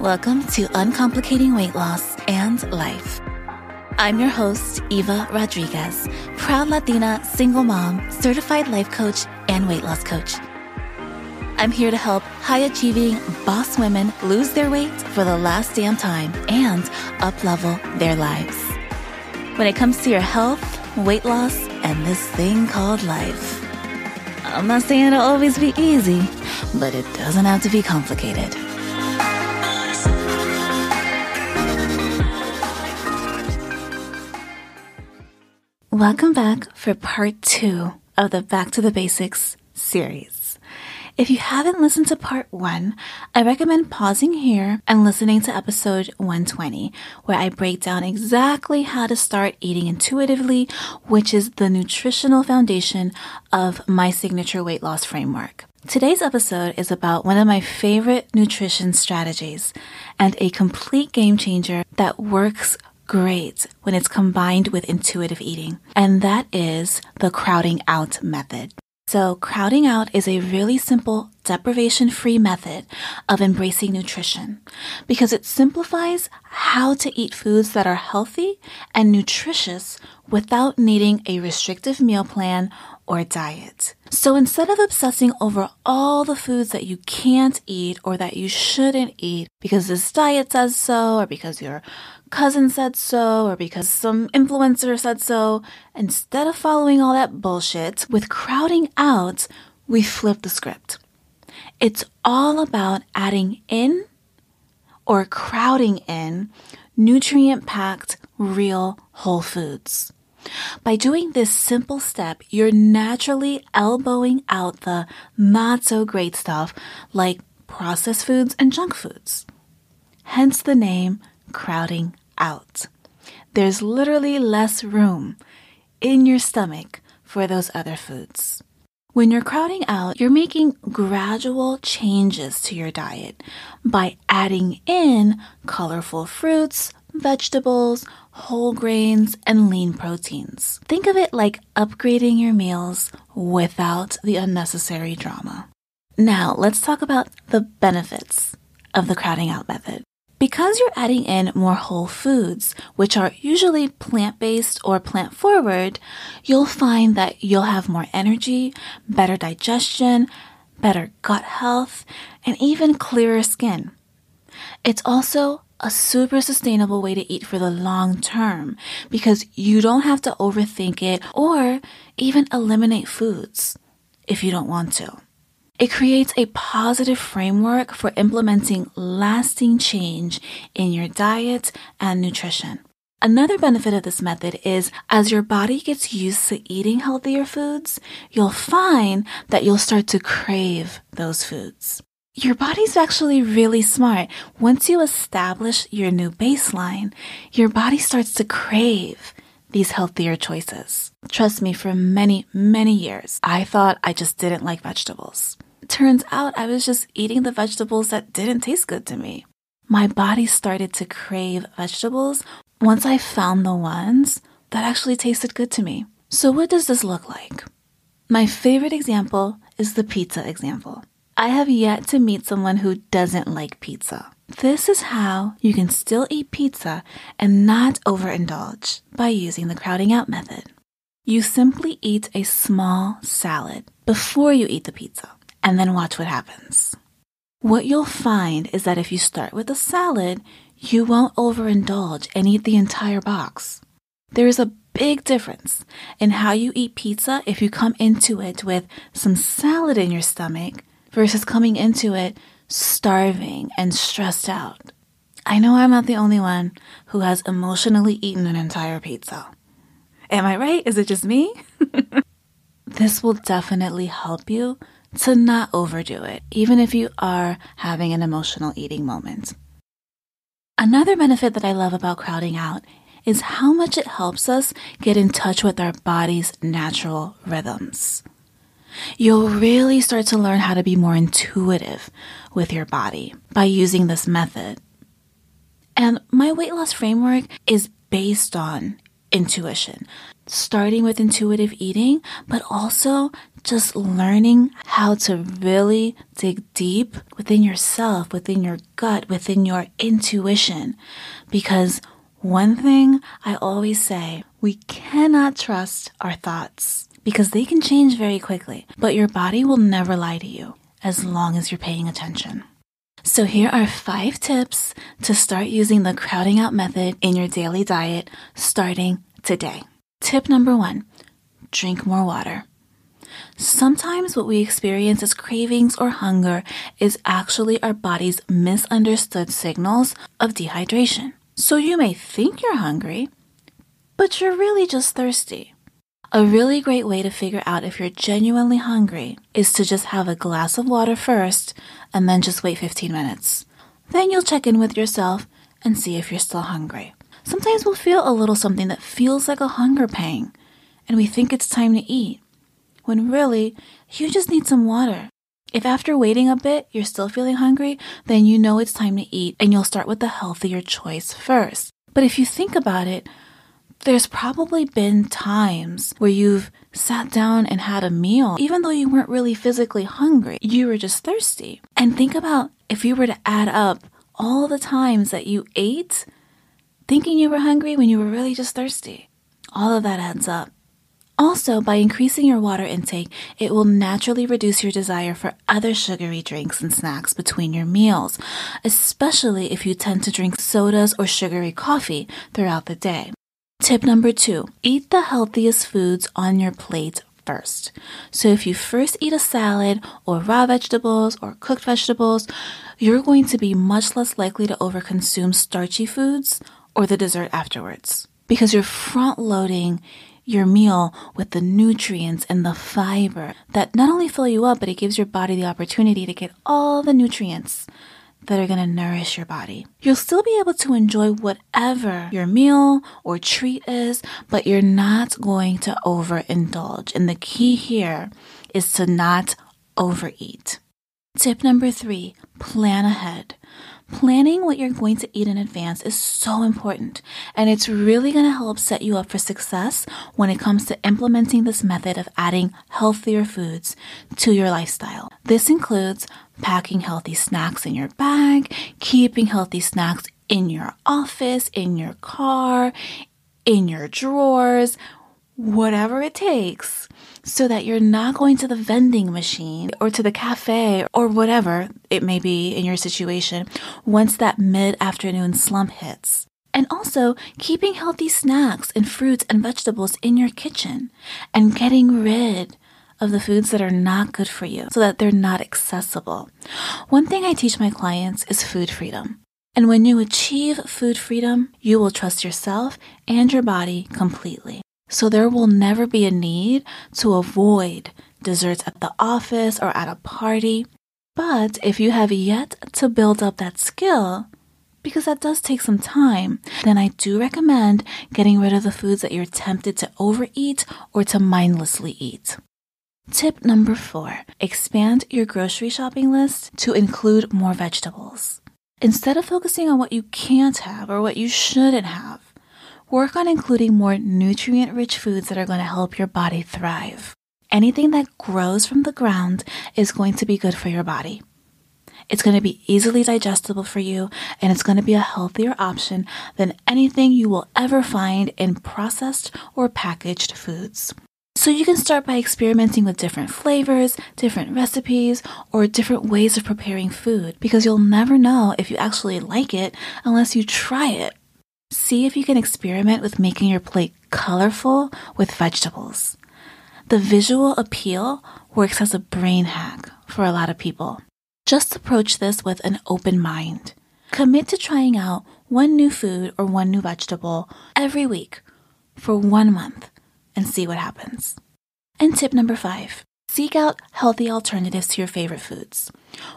Welcome to Uncomplicating Weight Loss and Life. I'm your host, Eva Rodriguez, proud Latina, single mom, certified life coach, and weight loss coach. I'm here to help high achieving boss women lose their weight for the last damn time and uplevel their lives. When it comes to your health, weight loss, and this thing called life, I'm not saying it'll always be easy, but it doesn't have to be complicated. Welcome back for part two of the Back to the Basics series. If you haven't listened to part one, I recommend pausing here and listening to episode 120, where I break down exactly how to start eating intuitively, which is the nutritional foundation of my signature weight loss framework. Today's episode is about one of my favorite nutrition strategies and a complete game changer that works great when it's combined with intuitive eating, and that is the crowding out method. So, crowding out is a really simple, deprivation free method of embracing nutrition because it simplifies how to eat foods that are healthy and nutritious without needing a restrictive meal plan or diet. So instead of obsessing over all the foods that you can't eat or that you shouldn't eat because this diet says so or because your cousin said so or because some influencer said so, instead of following all that bullshit with crowding out, we flip the script. It's all about adding in or crowding in nutrient packed real whole foods. By doing this simple step, you're naturally elbowing out the not so great stuff like processed foods and junk foods. Hence the name crowding out. There's literally less room in your stomach for those other foods. When you're crowding out, you're making gradual changes to your diet by adding in colorful fruits, vegetables, whole grains, and lean proteins. Think of it like upgrading your meals without the unnecessary drama. Now, let's talk about the benefits of the crowding out method. Because you're adding in more whole foods, which are usually plant based or plant forward, you'll find that you'll have more energy, better digestion, better gut health, and even clearer skin. It's also a super sustainable way to eat for the long term because you don't have to overthink it or even eliminate foods if you don't want to. It creates a positive framework for implementing lasting change in your diet and nutrition. Another benefit of this method is as your body gets used to eating healthier foods, you'll find that you'll start to crave those foods your body's actually really smart. Once you establish your new baseline, your body starts to crave these healthier choices. Trust me, for many, many years, I thought I just didn't like vegetables. Turns out I was just eating the vegetables that didn't taste good to me. My body started to crave vegetables once I found the ones that actually tasted good to me. So, what does this look like? My favorite example is the pizza example. I have yet to meet someone who doesn't like pizza. This is how you can still eat pizza and not overindulge by using the crowding out method. You simply eat a small salad before you eat the pizza and then watch what happens. What you'll find is that if you start with a salad, you won't overindulge and eat the entire box. There is a big difference in how you eat pizza if you come into it with some salad in your stomach versus coming into it starving and stressed out. I know I'm not the only one who has emotionally eaten an entire pizza. Am I right? Is it just me? this will definitely help you to not overdo it, even if you are having an emotional eating moment. Another benefit that I love about crowding out is how much it helps us get in touch with our body's natural rhythms you'll really start to learn how to be more intuitive with your body by using this method. And my weight loss framework is based on intuition, starting with intuitive eating, but also just learning how to really dig deep within yourself, within your gut, within your intuition. Because one thing I always say, we cannot trust our thoughts because they can change very quickly, but your body will never lie to you as long as you're paying attention. So here are five tips to start using the crowding out method in your daily diet starting today. Tip number one, drink more water. Sometimes what we experience as cravings or hunger is actually our body's misunderstood signals of dehydration. So you may think you're hungry, but you're really just thirsty. A really great way to figure out if you're genuinely hungry is to just have a glass of water first and then just wait 15 minutes. Then you'll check in with yourself and see if you're still hungry. Sometimes we'll feel a little something that feels like a hunger pang, and we think it's time to eat, when really, you just need some water. If after waiting a bit you're still feeling hungry, then you know it's time to eat and you'll start with the healthier choice first. But if you think about it, there's probably been times where you've sat down and had a meal, even though you weren't really physically hungry, you were just thirsty. And think about if you were to add up all the times that you ate thinking you were hungry when you were really just thirsty. All of that adds up. Also, by increasing your water intake, it will naturally reduce your desire for other sugary drinks and snacks between your meals, especially if you tend to drink sodas or sugary coffee throughout the day. Tip number two eat the healthiest foods on your plate first. So if you first eat a salad or raw vegetables or cooked vegetables, you're going to be much less likely to overconsume starchy foods or the dessert afterwards because you're front loading your meal with the nutrients and the fiber that not only fill you up, but it gives your body the opportunity to get all the nutrients that are going to nourish your body. You'll still be able to enjoy whatever your meal or treat is, but you're not going to overindulge. And the key here is to not overeat. Tip number three plan ahead. Planning what you're going to eat in advance is so important, and it's really going to help set you up for success when it comes to implementing this method of adding healthier foods to your lifestyle. This includes packing healthy snacks in your bag, keeping healthy snacks in your office, in your car, in your drawers, whatever it takes so that you're not going to the vending machine or to the cafe or whatever it may be in your situation once that mid afternoon slump hits. And also keeping healthy snacks and fruits and vegetables in your kitchen and getting rid of the foods that are not good for you so that they're not accessible. One thing I teach my clients is food freedom. And when you achieve food freedom, you will trust yourself and your body completely. So there will never be a need to avoid desserts at the office or at a party. But if you have yet to build up that skill, because that does take some time, then I do recommend getting rid of the foods that you're tempted to overeat or to mindlessly eat. Tip number four expand your grocery shopping list to include more vegetables. Instead of focusing on what you can't have or what you shouldn't have, work on including more nutrient rich foods that are going to help your body thrive. Anything that grows from the ground is going to be good for your body. It's going to be easily digestible for you, and it's going to be a healthier option than anything you will ever find in processed or packaged foods. So you can start by experimenting with different flavors, different recipes, or different ways of preparing food because you'll never know if you actually like it unless you try it. See if you can experiment with making your plate colorful with vegetables. The visual appeal works as a brain hack for a lot of people. Just approach this with an open mind. Commit to trying out one new food or one new vegetable every week for one month and see what happens. And tip number five seek out healthy alternatives to your favorite foods.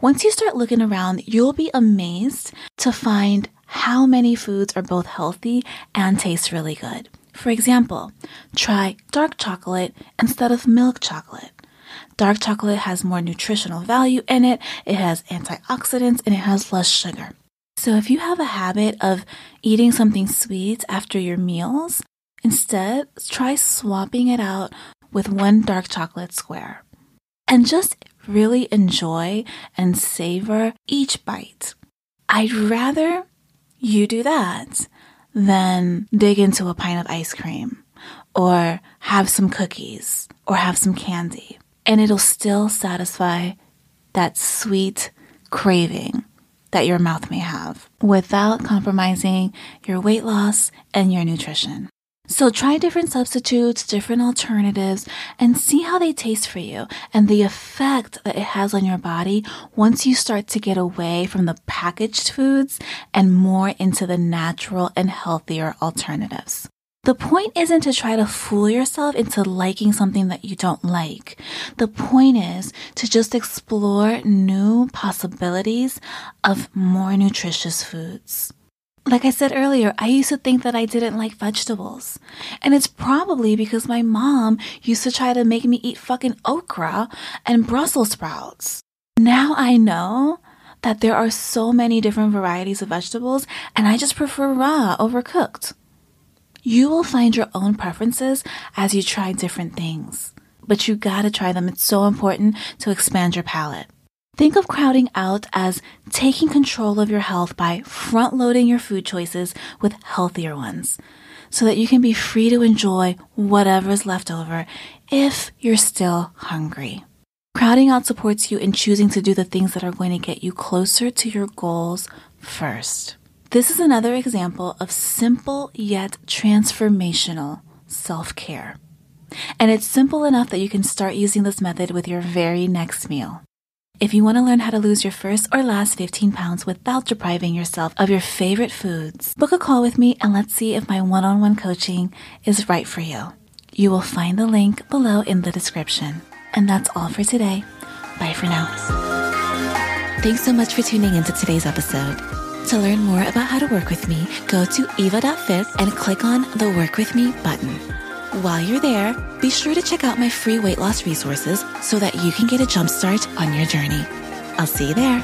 Once you start looking around, you'll be amazed to find how many foods are both healthy and taste really good. For example, try dark chocolate instead of milk chocolate. Dark chocolate has more nutritional value in it, it has antioxidants, and it has less sugar. So if you have a habit of eating something sweet after your meals, instead try swapping it out with one dark chocolate square. and just really enjoy and savor each bite. I'd rather you do that then dig into a pint of ice cream or have some cookies or have some candy. And it'll still satisfy that sweet craving that your mouth may have without compromising your weight loss and your nutrition. So try different substitutes, different alternatives, and see how they taste for you and the effect that it has on your body once you start to get away from the packaged foods and more into the natural and healthier alternatives. The point isn't to try to fool yourself into liking something that you don't like. The point is to just explore new possibilities of more nutritious foods. Like I said earlier, I used to think that I didn't like vegetables. And it's probably because my mom used to try to make me eat fucking okra and Brussels sprouts. Now I know that there are so many different varieties of vegetables and I just prefer raw over cooked. You will find your own preferences as you try different things, but you gotta try them. It's so important to expand your palate. Think of crowding out as taking control of your health by front loading your food choices with healthier ones so that you can be free to enjoy whatever is left over if you're still hungry. Crowding out supports you in choosing to do the things that are going to get you closer to your goals first. This is another example of simple yet transformational self care. And it's simple enough that you can start using this method with your very next meal. If you want to learn how to lose your first or last 15 pounds without depriving yourself of your favorite foods, book a call with me and let's see if my one on one coaching is right for you. You will find the link below in the description. And that's all for today. Bye for now. Thanks so much for tuning into today's episode. To learn more about how to work with me, go to eva.fit and click on the Work With Me button. While you're there, be sure to check out my free weight loss resources so that you can get a jumpstart on your journey. I'll see you there.